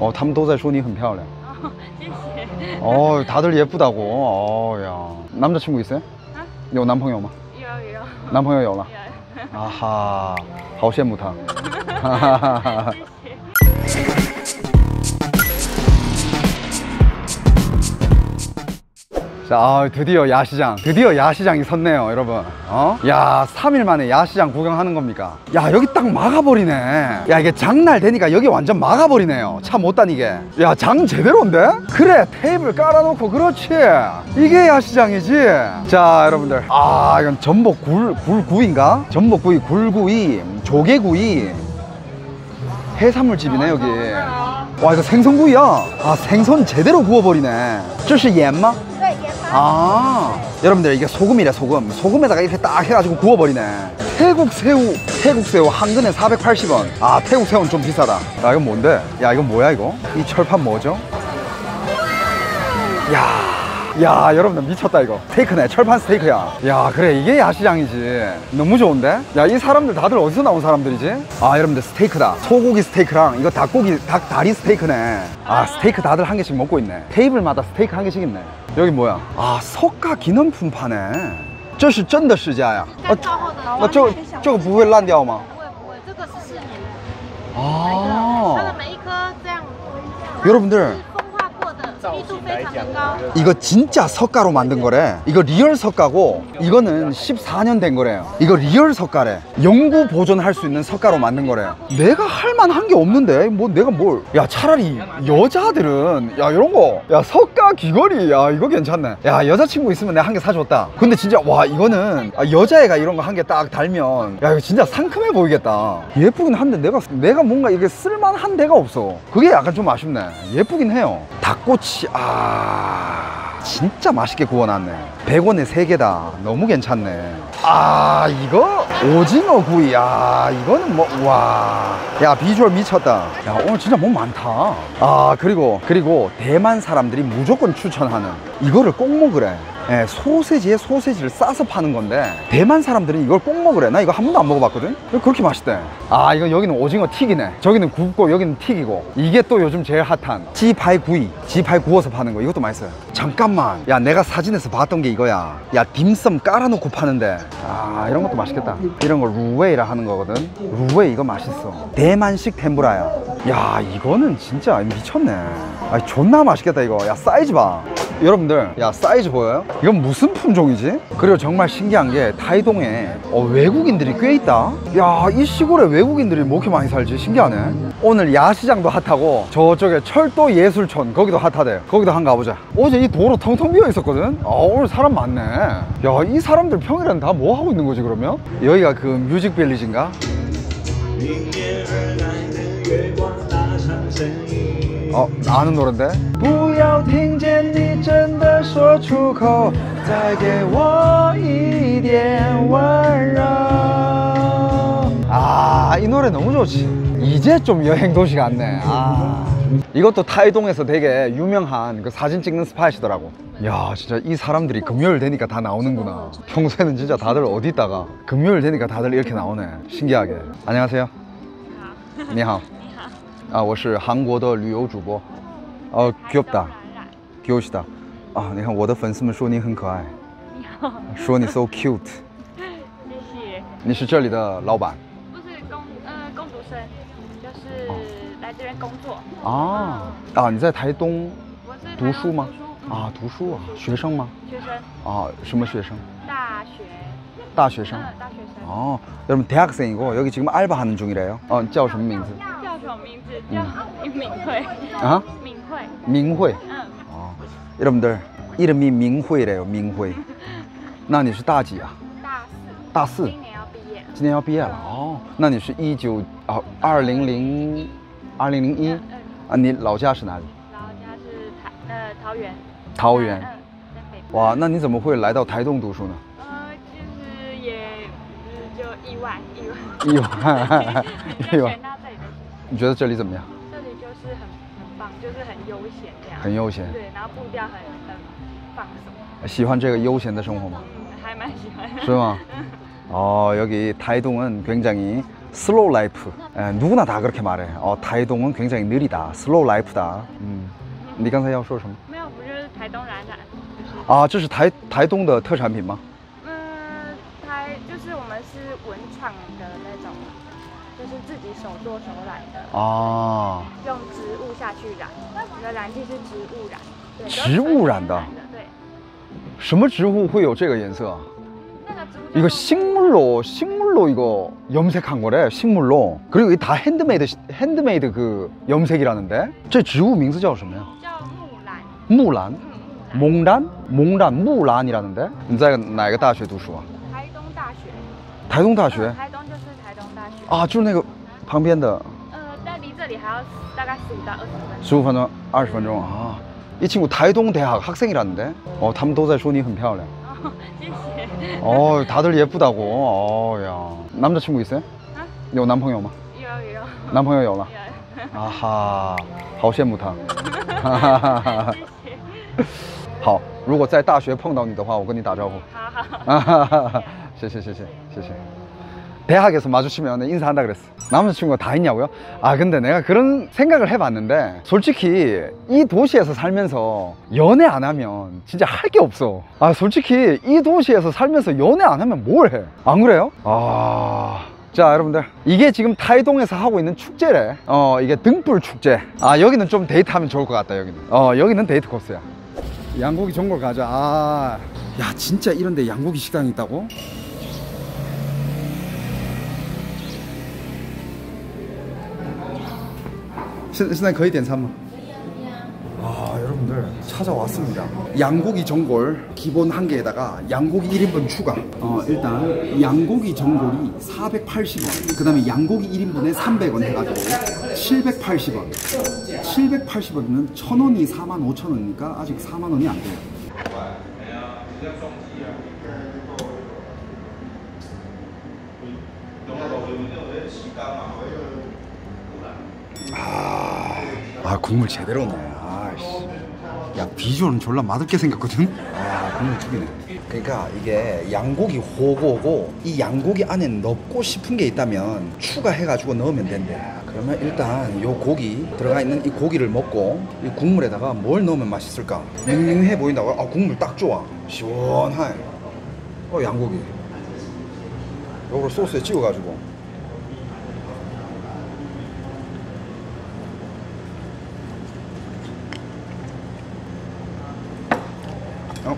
어, 他们都在说你很漂亮. 哦，谢谢。 어, 다들 예쁘다고. 어, 야. 남자친구 있어요? 아? 有男朋友吗?有有男朋友有了.有， 아하. 好羡慕他.谢 자, 아, 드디어 야시장. 드디어 야시장이 섰네요, 여러분. 어? 야, 3일 만에 야시장 구경하는 겁니까? 야, 여기 딱 막아버리네. 야, 이게 장날 되니까 여기 완전 막아버리네요. 차 못 다니게. 야, 장 제대로인데? 그래, 테이블 깔아놓고 그렇지. 이게 야시장이지. 자, 여러분들. 아, 이건 전복 굴, 굴구이인가? 전복구이, 굴구이, 조개구이. 해산물 집이네, 여기. 와, 이거 생선구이야. 아, 생선 제대로 구워버리네. 这是盐吗? 아 여러분들 이게 소금이래 소금 소금에다가 이렇게 딱 해가지고 구워버리네 태국 새우 태국 새우 한 근에 480원 아 태국 새우는 좀 비싸다 야 이건 뭔데? 야 이건 뭐야 이거? 이 철판 뭐죠? 야 야 여러분들 미쳤다 이거 스테이크네 철판 스테이크야 야 그래 이게 야시장이지 너무 좋은데 야 이 사람들 다들 어디서 나온 사람들이지 아 여러분들 스테이크다 소고기 스테이크랑 이거 닭고기 닭 다리 스테이크네 아 스테이크 다들 한 개씩 먹고 있네 테이블마다 스테이크 한 개씩 있네 여기 뭐야 아 석가 기념품 파네 这是真的世家呀干燥后的那这个这个不会烂掉吗不会不会，这个是四年的，它的 아 每一颗这样 여러분들 이거 진짜 석가로 만든 거래. 이거 real 석가고 이거는 14년 된 거래요. 이거 real 석가래. 영구 보존할 수 있는 석가로 만든 거래요. 내가 할 만한 게 없는데 뭐 내가 뭘? 야 차라리 여자들은 야 이런 거. 야 석가 귀걸이. 야 이거 괜찮네. 야 여자친구 있으면 내가 한 개 사줬다. 근데 진짜 와 이거는 아, 여자애가 이런 거 한 개 딱 달면 야 이거 진짜 상큼해 보이겠다. 예쁘긴 한데 내가 내가 뭔가 이게 쓸만한 데가 없어. 그게 약간 좀 아쉽네. 예쁘긴 해요. 닭꼬치 아 진짜 맛있게 구워놨네. 100원에 3개다. 너무 괜찮네. 아 이거? 오징어 구이. 야 이거는 뭐와야 비주얼 미쳤다. 야 오늘 진짜 뭐 많다. 아 그리고 그리고 대만 사람들이 무조건 추천하는 이거를 꼭 먹으래 예, 소세지에 소세지를 싸서 파는 건데 대만 사람들은 이걸 꼭 먹으래. 나 이거 한 번도 안 먹어봤거든. 그렇게 맛있대. 아 이거 여기는 오징어 튀기네. 저기는 굽고 여기는 튀기고. 이게 또 요즘 제일 핫한 지파이 구이 지파이 구워서 파는 거. 이것도 맛있어요. 잠깐만. 야 내가 사진에서 봤던 게 이거야. 야 딤섬 깔아놓고 파는데. 아 이런 것도 맛있겠다. 이런 거 루웨이라 하는 거거든. 루웨이 이거 맛있어. 대만식 템푸라야. 야 이거는 진짜 미쳤네. 아 존나 맛있겠다 이거. 야 사이즈 봐 여러분들 야 사이즈 보여요? 이건 무슨 품종이지? 그리고 정말 신기한 게 타이동에 어, 외국인들이 꽤 있다 야 이 시골에 외국인들이 뭐 이렇게 많이 살지 신기하네 오늘 야시장도 핫하고 저쪽에 철도 예술촌 거기도 핫하대 거기도 한 가보자 어제 이 도로 텅텅 비어 있었거든 아 오늘 사람 많네 야 이 사람들 평일엔 다 뭐 하고 있는 거지 그러면? 여기가 그 뮤직빌리지인가? 어 아는 노랜데 不要听见你真的说出口再给我一点温柔아이 노래 너무 좋지 이제 좀 여행 도시 같네 아 이것도 타이동에서 되게 유명한 그 사진 찍는 스팟이더라고 야 진짜 이 사람들이 금요일 되니까 다 나오는구나 평소에는 진짜 다들 어디 있다가 금요일 되니까 다들 이렇게 나오네 신기하게 안녕하세요 你好 啊，我是韩国的旅游主播。哦，귀엽다，귀여우시다。啊，你看我的粉丝们说你很可爱，你好，说你 so cute。谢谢。你是这里的老板不是工呃工读生，就是来这边工作。啊？啊，你在台东我是读书吗读书？嗯啊，读书啊，学生吗？学生，啊，什么学生？大学，大学生。嗯，大学生。 어, 여러분 대학생이고 여기 지금 알바하는 중이래요. 어, 叫什么名字? 叫什么名字？叫敏慧。 아? 敏慧。 민회. 嗯， 어, 여러분들 이름이 민회래요. 민회. 那你是大几啊？大四，大四。今年要毕业。今年要毕业了哦，那你是一九啊二零零二零零一嗯嗯，啊？你老家是哪里？然后家是台呃桃园。桃园嗯，在北部。哇，那你怎么会来到台东读书呢？呃，就是也呃就意外意外。意外就意外选到这里的， 你觉得这里怎么样？这里就是很很棒，就是很悠闲这样。很悠闲，对，然后步调很很放松，喜欢这个悠闲的生活吗？嗯，还蛮喜欢。是吗？어 여기 타이동은 굉장히 슬로우 라이프. 에, 누구나 다 그렇게 말해. 어, 타이동은 굉장히 느리다. 슬로우 라이프다. 음. 你刚才要说什么?没有，不就是台东冉冉，就是啊，这是台台东的特产品吗？嗯，台就是我们是文创的那种，就是 自己手做手染的，啊，用植物下去染，你的染剂是植物染，对，都是植物染的纯天然对，什么植物会有这个颜色啊？那个植物 이거 叫做 식물로 식물로 이거 염색한 거래 식물로 그리고 이게 다 핸드메이드 핸드메이드 그 염색이라는데 这植物名字叫什么呀?叫木兰，木兰嗯，木兰， 몽란 몽란 무란이라는데 你在哪个大学读书啊?台东大学，台东大学 啊就是那个旁边的呃，但离这里还要大概十五到二十分钟。 15分钟20分钟啊이 친구台东 대학 학생이라는데 어, 他们都在说你很漂亮哦，谢谢。 어, 다들 예쁘다고 어, 야 남자친구 있어요? 啊，有男朋友吗?有有男朋友有了有， 아하, 好羡慕他。谢谢。好，如果在大学碰到你的话，我跟你打招呼。好好。 아, 谢谢谢谢谢谢. 대학에서 마주치면 인사한다 그랬어. 남자친구가 다 있냐고요? 아 근데 내가 그런 생각을 해봤는데 솔직히 이 도시에서 살면서 연애 안 하면 진짜 할 게 없어. 아 솔직히 이 도시에서 살면서 연애 안 하면 뭘 해? 안 그래요? 아. 자 여러분들 이게 지금 타이동에서 하고 있는 축제래 어 이게 등불 축제 아 여기는 좀 데이트하면 좋을 것 같다 여기는 어 여기는 데이트 코스야 양고기 전골 가자 아, 야 진짜 이런데 양고기 식당이 있다고? 신, 신랑 거의 된 삼아 아 여러분들 찾아왔습니다. 양고기 전골 기본 한 개에다가 양고기 1인분 추가. 어 일단 양고기 전골이 480원. 그 다음에 양고기 1인분에 300원 해가지고 780원. 780원이면 1000원이 4만 5천원이니까 아직 4만 원이 안 돼요. 아 국물 제대로 네. 아씨. 야 비주얼은 졸라 맛없게 생겼거든? 아 국물 죽이네. 그러니까 이게 양고기 호고고 이 양고기 안에 넣고 싶은 게 있다면 추가해가지고 넣으면 된대. 그러면 일단 요 고기 들어가 있는 이 고기를 먹고 이 국물에다가 뭘 넣으면 맛있을까? 밍밍해 보인다고? 아 국물 딱 좋아. 시원하게 어 양고기. 요걸 소스에 찍어가지고 어?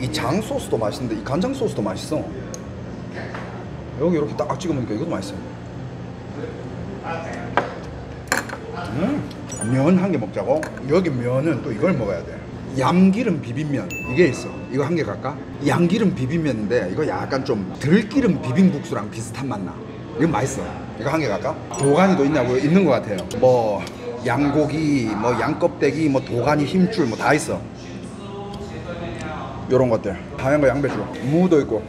이 장 소스도 맛있는데 이 간장 소스도 맛있어. 여기 이렇게 딱 찍어 먹으니까 이것도 맛있어. 음, 면 한 개 먹자고. 여기 면은 또 이걸 먹어야 돼. 양기름 비빔면 이게 있어. 이거 한 개 갈까? 양기름 비빔면인데 이거 약간 좀 들기름 비빔국수랑 비슷한 맛 나. 이거 맛있어. 이거 한 개 갈까? 도가니도 있냐고 있는 것 같아요. 뭐 양고기, 뭐 양껍데기, 뭐 도가니 힘줄 뭐 다 있어. 요런 것들. 다양한 거 양배추. 무도 있고.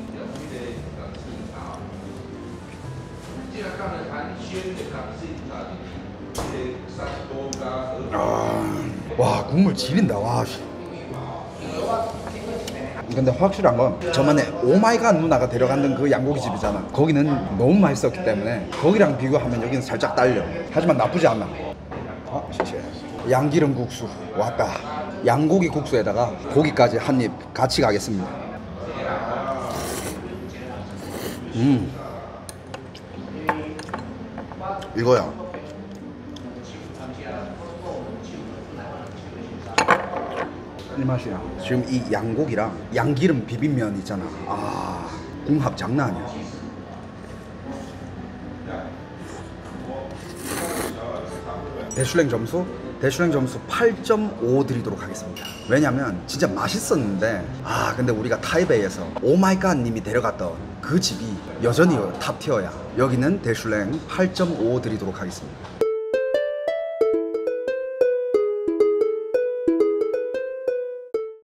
아, 와 국물 지린다 와 씨. 근데 확실한 건 저번에 오마이갓 누나가 데려갔던 그 양고기 집이잖아 거기는 너무 맛있었기 때문에 거기랑 비교하면 여기는 살짝 딸려 하지만 나쁘지 않아 아. 양기름 국수 왔다 양고기 국수에다가 고기까지 한 입 같이 가겠습니다 음 이거야 이 맛이야. 지금 이 양고기랑 양기름 비빔면 있잖아. 아, 궁합 장난 아니야. 대슐랭 점수? 대슐랭 점수 8.5 드리도록 하겠습니다. 왜냐면 진짜 맛있었는데 아 근데 우리가 타이베이에서 오마이갓 님이 데려갔던 그 집이 여전히 top tier야 여기는 대슐랭 8.5 드리도록 하겠습니다